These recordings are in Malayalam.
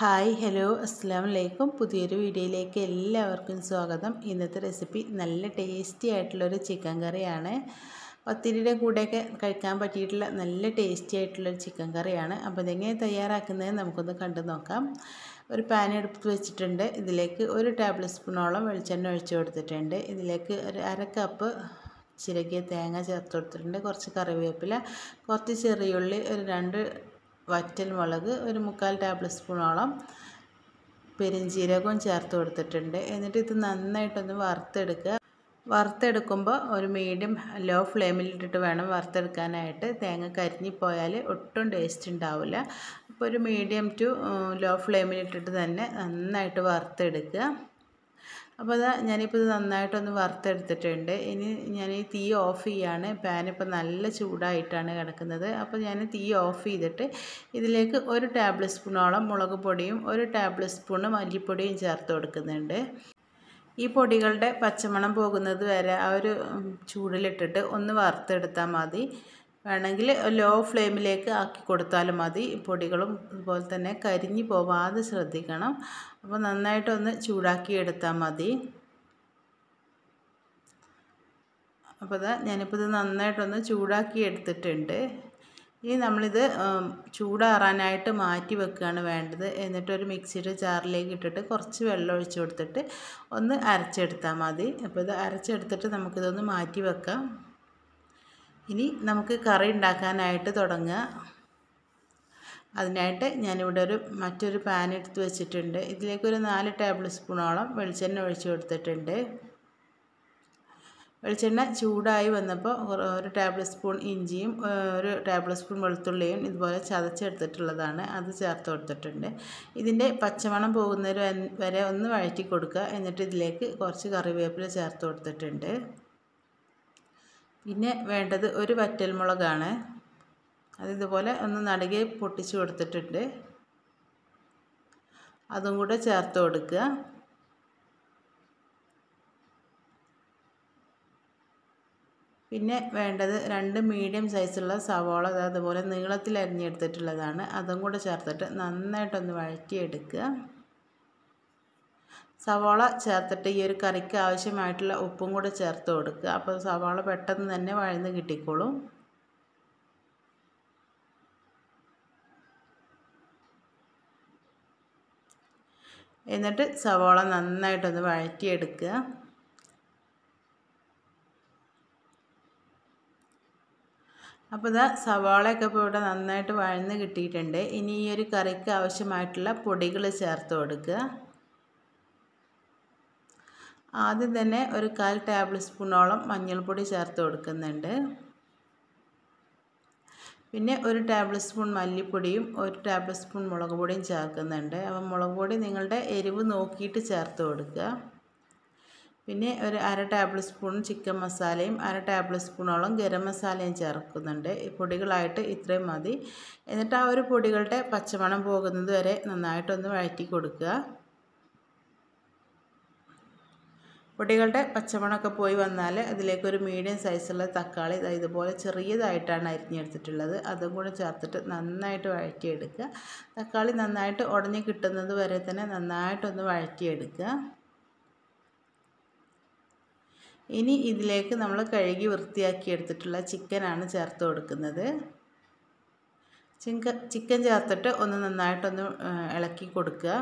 ഹായ് ഹലോ അസ്സാം വലൈക്കും പുതിയൊരു വീഡിയോയിലേക്ക് എല്ലാവർക്കും സ്വാഗതം. ഇന്നത്തെ റെസിപ്പി നല്ല ടേസ്റ്റി ആയിട്ടുള്ളൊരു ചിക്കൻ കറിയാണ്. പത്തിരിയുടെ കൂടെയൊക്കെ കഴിക്കാൻ പറ്റിയിട്ടുള്ള നല്ല ടേസ്റ്റി ആയിട്ടുള്ളൊരു ചിക്കൻ കറിയാണ്. അപ്പോൾ ഇതെങ്ങനെ തയ്യാറാക്കുന്നത് നമുക്കൊന്ന് കണ്ടു നോക്കാം. ഒരു പാൻ എടുത്ത് വെച്ചിട്ടുണ്ട്. ഇതിലേക്ക് ഒരു ടേബിൾ സ്പൂണോളം വെളിച്ചെണ്ണ ഒഴിച്ചു കൊടുത്തിട്ടുണ്ട്. ഇതിലേക്ക് ഒരു അര കപ്പ് ചിരകിയ തേങ്ങ ചേർത്ത് കൊടുത്തിട്ടുണ്ട്. കുറച്ച് കറിവേപ്പില കുറച്ച് ചെറിയുള്ളി ഒരു രണ്ട് വറ്റൽ മുളക് ഒരു മുക്കാൽ ടേബിൾ സ്പൂണോളം. പെരിഞ്ജീരകവും ചേർത്ത് കൊടുത്തിട്ടുണ്ട്. എന്നിട്ട് ഇത് നന്നായിട്ടൊന്ന് വറുത്തെടുക്കുക. വറുത്തെടുക്കുമ്പോൾ ഒരു മീഡിയം ലോ ഫ്ലെയിമിലിട്ടിട്ട് വേണം വറുത്തെടുക്കാനായിട്ട്. തേങ്ങ കരിഞ്ഞിപ്പോയാൽ ഒട്ടും ടേസ്റ്റ് ഉണ്ടാവില്ല. അപ്പോൾ ഒരു മീഡിയം ടു ലോ ഫ്ലെയിമിലിട്ടിട്ട് തന്നെ നന്നായിട്ട് വറുത്തെടുക്കുക. അപ്പോൾ അതാ ഞാനിപ്പോൾ ഇത് നന്നായിട്ടൊന്ന് വറുത്തെടുത്തിട്ടുണ്ട്. ഇനി ഞാൻ ഈ തീ ഓഫ് ചെയ്യാണ്. ഇപ്പോൾ നല്ല ചൂടായിട്ടാണ് കിടക്കുന്നത്. അപ്പോൾ ഞാൻ തീ ഓഫ് ചെയ്തിട്ട് ഇതിലേക്ക് ഒരു ടേബിൾ സ്പൂണോളം മുളക് പൊടിയും ഒരു ടേബിൾ സ്പൂണ് മല്ലിപ്പൊടിയും ചേർത്ത് കൊടുക്കുന്നുണ്ട്. ഈ പൊടികളുടെ പച്ചമണം പോകുന്നത് വരെ ആ ഒരു ചൂടിലിട്ടിട്ട് ഒന്ന് വറുത്തെടുത്താൽ മതി. വേണമെങ്കിൽ ലോ ഫ്ലെയിമിലേക്ക് ആക്കി കൊടുത്താലും മതി. പൊടികളും അതുപോലെ തന്നെ കരിഞ്ഞു പോവാതെ ശ്രദ്ധിക്കണം. അപ്പോൾ നന്നായിട്ടൊന്ന് ചൂടാക്കി എടുത്താൽ മതി. അപ്പോൾ ഇതാ ഞാനിപ്പോൾ ഇത് നന്നായിട്ടൊന്ന് ചൂടാക്കി എടുത്തിട്ടുണ്ട്. ഇനി നമ്മളിത് ചൂടാറാനായിട്ട് മാറ്റി വെക്കുകയാണ് വേണ്ടത്. എന്നിട്ട് ഒരു മിക്സിയുടെ ജാറിലേക്ക് ഇട്ടിട്ട് കുറച്ച് വെള്ളം ഒഴിച്ചു കൊടുത്തിട്ട് ഒന്ന് അരച്ചെടുത്താൽ മതി. അപ്പോൾ ഇത് അരച്ചെടുത്തിട്ട് നമുക്കിതൊന്ന് മാറ്റി വെക്കാം. ഇനി നമുക്ക് കറി ഉണ്ടാക്കാനായിട്ട് തുടങ്ങുക. അതിനായിട്ട് ഞാനിവിടെ ഒരു മറ്റൊരു പാൻ എടുത്ത് വെച്ചിട്ടുണ്ട്. ഇതിലേക്കൊരു നാല് ടേബിൾ സ്പൂണോളം വെളിച്ചെണ്ണ ഒഴിച്ച് കൊടുത്തിട്ടുണ്ട്. വെളിച്ചെണ്ണ ചൂടായി വന്നപ്പോൾ ഒരു ടേബിൾ സ്പൂൺ ഇഞ്ചിയും ഒരു ടേബിൾ സ്പൂൺ വെളുത്തുള്ളിയും ഇതുപോലെ ചതച്ചെടുത്തിട്ടുള്ളതാണ്. അത് ചേർത്ത് കൊടുത്തിട്ടുണ്ട്. ഇതിന്റെ പച്ചമണം പോകുന്നതിന് വരെ ഒന്ന് വഴറ്റി കൊടുക്കുക. എന്നിട്ട് ഇതിലേക്ക് കുറച്ച് കറിവേപ്പില ചേർത്ത് കൊടുത്തിട്ടുണ്ട്. പിന്നെ വേണ്ടത് ഒരു വറ്റൽമുളകാണ്. അത് ഇതുപോലെ ഒന്ന് നടുകെ പൊട്ടിച്ച് കൊടുത്തിട്ടുണ്ട്. അതും കൂടെ ചേർത്ത് കൊടുക്കുക. പിന്നെ വേണ്ടത് രണ്ട് മീഡിയം സൈസുള്ള സവോള അതുപോലെ നീളത്തിൽ അരിഞ്ഞെടുത്തിട്ടുള്ളതാണ്. അതും കൂടെ ചേർത്തിട്ട് നന്നായിട്ടൊന്ന് വഴറ്റിയെടുക്കുക. സവാള ചേർത്തിട്ട് ഈ ഒരു കറിക്ക് ആവശ്യമായിട്ടുള്ള ഉപ്പും കൂടെ ചേർത്ത് കൊടുക്കുക. അപ്പോൾ സവാള പെട്ടെന്ന് തന്നെ വഴന്ന് കിട്ടിക്കോളും. എന്നിട്ട് സവാള നന്നായിട്ടൊന്ന് വഴറ്റിയെടുക്കുക. അപ്പോൾ ഇതാ സവാളയൊക്കെ ഇപ്പോൾ ഇവിടെ നന്നായിട്ട് വഴന്ന് കിട്ടിയിട്ടുണ്ട്. ഇനി ഈ ഒരു കറിക്ക് ആവശ്യമായിട്ടുള്ള പൊടികൾ ചേർത്ത് കൊടുക്കുക. ആദ്യം തന്നെ ഒരു കാൽ ടേബിൾ സ്പൂണോളം മഞ്ഞൾപ്പൊടി ചേർത്ത് കൊടുക്കുന്നുണ്ട്. പിന്നെ ഒരു ടേബിൾ സ്പൂൺ മല്ലിപ്പൊടിയും ഒരു ടേബിൾ സ്പൂൺ മുളക് പൊടിയും ചേർക്കുന്നുണ്ട്. അപ്പം മുളക് പൊടി നിങ്ങളുടെ എരിവ് നോക്കിയിട്ട് ചേർത്ത് കൊടുക്കുക. പിന്നെ ഒരു അര ടേബിൾ സ്പൂൺ ചിക്കൻ മസാലയും അര ടേബിൾ സ്പൂണോളം ഗരം മസാലയും ചേർക്കുന്നുണ്ട്. ഈ പൊടികളായിട്ട് ഇത്രയും മതി. എന്നിട്ട് ആ ഒരു പൊടികളുടെ പച്ചമണം പോകുന്നത് വരെ നന്നായിട്ടൊന്ന് വഴറ്റി കൊടുക്കുക. പൊടികളുടെ പച്ചമണമൊക്കെ പോയി വന്നാൽ അതിലേക്ക് ഒരു മീഡിയം സൈസുള്ള തക്കാളി ഇതുപോലെ ചെറിയതായിട്ടാണ് അരിഞ്ഞെടുത്തിട്ടുള്ളത്. അതും കൂടെ ചേർത്തിട്ട് നന്നായിട്ട് വഴറ്റിയെടുക്കുക. തക്കാളി നന്നായിട്ട് ഉടഞ്ഞ് കിട്ടുന്നത് വരെ തന്നെ നന്നായിട്ടൊന്ന് വഴറ്റിയെടുക്കുക. ഇനി ഇതിലേക്ക് നമ്മൾ കഴുകി വൃത്തിയാക്കി എടുത്തിട്ടുള്ള ചിക്കനാണ് ചേർത്ത് കൊടുക്കുന്നത്. ചിക്കൻ ചേർത്തിട്ട് ഒന്ന് നന്നായിട്ടൊന്ന് ഇളക്കി കൊടുക്കുക.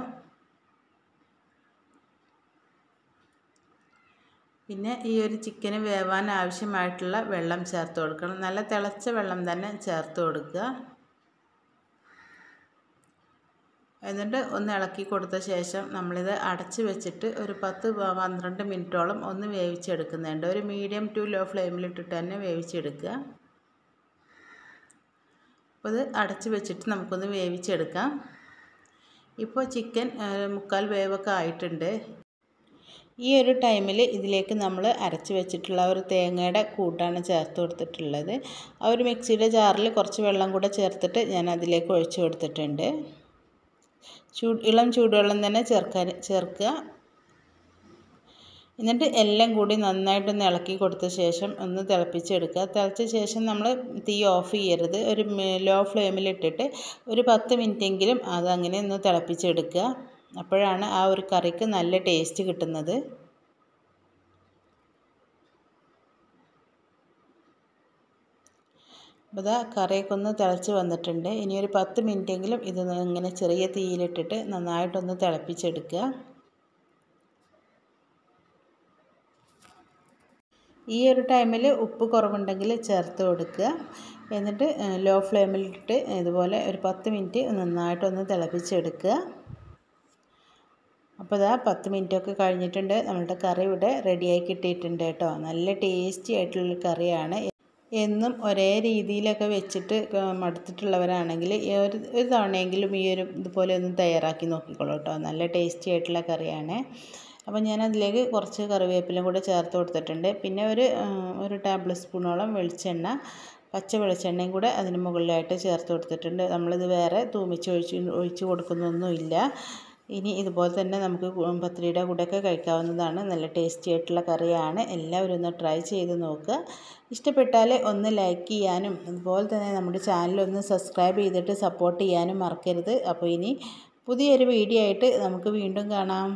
പിന്നെ ഈ ഒരു ചിക്കന് വേവാൻ ആവശ്യമായിട്ടുള്ള വെള്ളം ചേർത്ത് കൊടുക്കണം. നല്ല തിളച്ച വെള്ളം തന്നെ ചേർത്ത് കൊടുക്കുക. എന്നിട്ട് ഒന്ന് ഇളക്കി കൊടുത്ത ശേഷം നമ്മളിത് അടച്ച് വെച്ചിട്ട് ഒരു പത്ത് പന്ത്രണ്ട് മിനിറ്റോളം ഒന്ന് വേവിച്ചെടുക്കുന്നുണ്ട്. ഒരു മീഡിയം ടു ലോ ഫ്ലെയിമിലിട്ടിട്ട് തന്നെ വേവിച്ചെടുക്കുക. അപ്പോൾ ഇത് അടച്ച് വെച്ചിട്ട് നമുക്കൊന്ന് വേവിച്ചെടുക്കാം. ഇപ്പോൾ ചിക്കൻ മുക്കാൽ വേവൊക്കെ ആയിട്ടുണ്ട്. ഈ ഒരു ടൈമിൽ ഇതിലേക്ക് നമ്മൾ അരച്ച് വെച്ചിട്ടുള്ള ഒരു തേങ്ങയുടെ കൂട്ടാണ് ചേർത്ത് കൊടുത്തിട്ടുള്ളത്. ആ ഒരു മിക്സിയുടെ ജാറിൽ കുറച്ച് വെള്ളം കൂടെ ചേർത്തിട്ട് ഞാൻ അതിലേക്ക് ഒഴിച്ചു കൊടുത്തിട്ടുണ്ട്. ചൂട് ഇളം ചൂടുവെള്ളം തന്നെ ചേർക്കാൻ ചേർക്കുക. എന്നിട്ട് എല്ലാം കൂടി നന്നായിട്ടൊന്ന് ഇളക്കി കൊടുത്ത ശേഷം ഒന്ന് തിളപ്പിച്ചെടുക്കുക. തിളച്ച ശേഷം നമ്മൾ തീ ഓഫ് ചെയ്യരുത്. ഒരു ലോ ഫ്ലെയിമിലിട്ടിട്ട് ഒരു പത്ത് മിനിറ്റെങ്കിലും അതങ്ങനെ ഒന്ന് തിളപ്പിച്ചെടുക്കുക. അപ്പോഴാണ് ആ ഒരു കറിക്ക് നല്ല ടേസ്റ്റ് കിട്ടുന്നത്. അപ്പോൾ ഇതാ കറിയൊക്കെ ഒന്ന് തിളച്ച് വന്നിട്ടുണ്ട്. ഇനി ഒരു പത്ത് മിനിറ്റെങ്കിലും ഇത് ഇങ്ങനെ ചെറിയ തീയിലിട്ടിട്ട് നന്നായിട്ടൊന്ന് തിളപ്പിച്ചെടുക്കുക. ഈ ഒരു ടൈമിൽ ഉപ്പ് കുറവുണ്ടെങ്കിൽ ചേർത്ത് കൊടുക്കുക. എന്നിട്ട് ലോ ഫ്ലെയിമിലിട്ടിട്ട് ഇതുപോലെ ഒരു പത്ത് മിനിറ്റ് നന്നായിട്ടൊന്ന് തിളപ്പിച്ചെടുക്കുക. അപ്പോൾ ഇതാ പത്ത് മിനിറ്റൊക്കെ കഴിഞ്ഞിട്ടുണ്ട്. നമ്മളുടെ കറി ഇവിടെ റെഡിയായി കിട്ടിയിട്ടുണ്ട് കേട്ടോ. നല്ല ടേസ്റ്റി ആയിട്ടുള്ള കറിയാണ്. എന്നും ഒരേ രീതിയിലൊക്കെ വെച്ചിട്ട് മടുത്തിട്ടുള്ളവരാണെങ്കിൽ ഒരു ഒരു തവണയെങ്കിലും ഈ ഒരു ഇതുപോലെ ഒന്ന് തയ്യാറാക്കി നോക്കിക്കോളൂ കേട്ടോ. നല്ല ടേസ്റ്റി ആയിട്ടുള്ള കറിയാണ്. അപ്പോൾ ഞാൻ അതിലേക്ക് കുറച്ച് കറിവേപ്പിലും കൂടെ ചേർത്ത് കൊടുത്തിട്ടുണ്ട്. പിന്നെ ഒരു ഒരു ടേബിൾ സ്പൂണോളം വെളിച്ചെണ്ണ പച്ച വെളിച്ചെണ്ണയും കൂടെ അതിന് മുകളിലായിട്ട് ചേർത്ത് കൊടുത്തിട്ടുണ്ട്. നമ്മളിത് വേറെ തൂമിച്ച് ഒഴിച്ച് ഒഴിച്ച് കൊടുക്കുന്നൊന്നുമില്ല. ഇനി ഇതുപോലെ തന്നെ നമുക്ക് പത്തിരിയുടെ കൂടെയൊക്കെ കഴിക്കാവുന്നതാണ്. നല്ല ടേസ്റ്റി ആയിട്ടുള്ള കറിയാണ്. എല്ലാവരും ഒന്ന് ട്രൈ ചെയ്ത് നോക്കുക. ഇഷ്ടപ്പെട്ടാൽ ഒന്ന് ലൈക്ക് ചെയ്യാനും അതുപോലെ തന്നെ നമ്മുടെ ചാനൽ ഒന്ന് സബ്സ്ക്രൈബ് ചെയ്തിട്ട് സപ്പോർട്ട് ചെയ്യാനും മറക്കരുത്. അപ്പോൾ ഇനി പുതിയൊരു വീഡിയോ ആയിട്ട് നമുക്ക് വീണ്ടും കാണാം.